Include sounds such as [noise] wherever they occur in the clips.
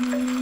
Mm-hmm.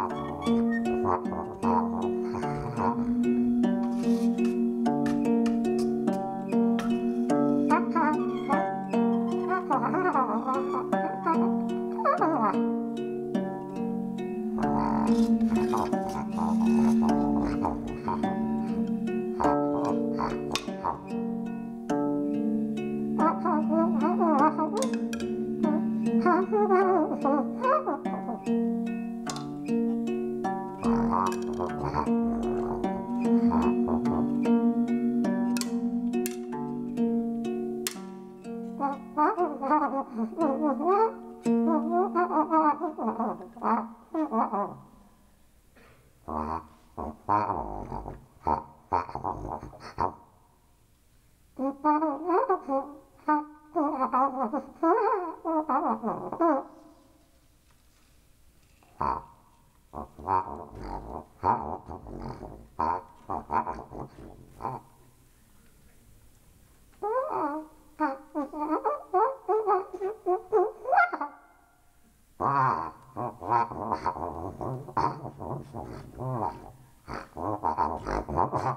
ああ。ajá, ajá,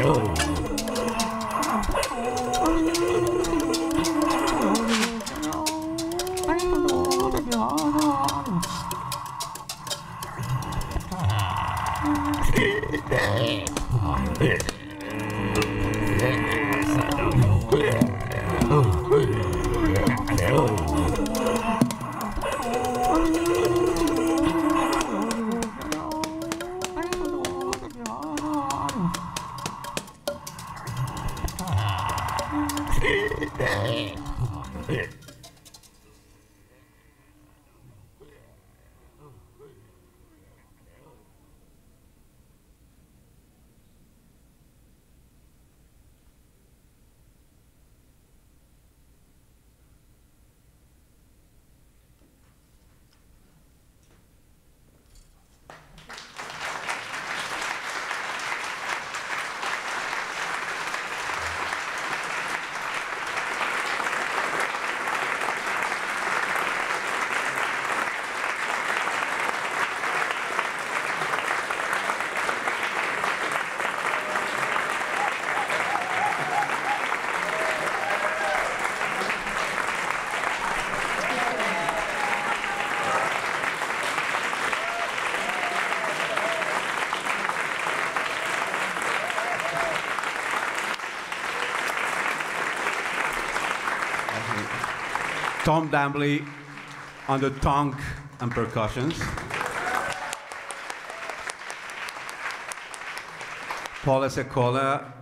Oh, Tom Dambley on the tongue and percussions. Paul Esecola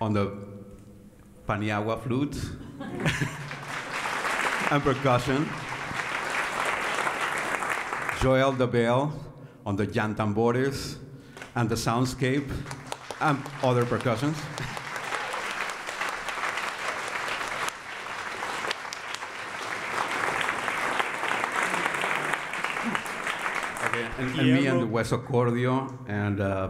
on the paniagua flute [laughs] and percussion. Joel DeBale on the jan tambores and the soundscape and other percussions. Okay, and, West Accordio and uh,